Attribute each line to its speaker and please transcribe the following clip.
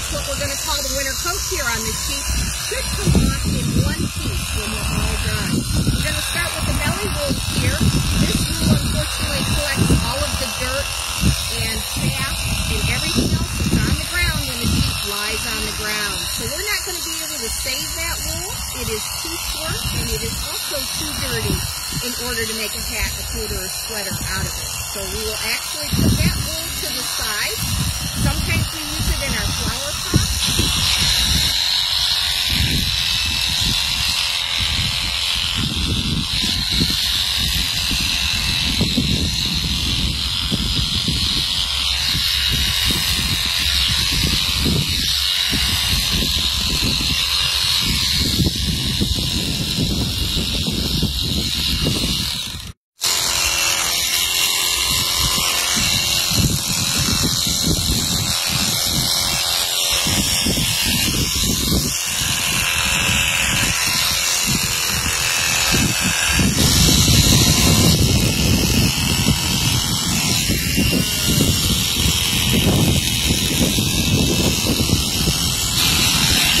Speaker 1: that's what we're going to call the winter coat here on the sheep. Should come off in one piece when we're all done. We're going to start with the belly wool here. This wool unfortunately collects all of the dirt and chaff and everything else that's on the ground when the sheep lies on the ground. So we're not going to be able to save that wool. It is too short and it is also too dirty in order to make a hat, a coat, or a sweater out of it. So we will actually put that wool to the side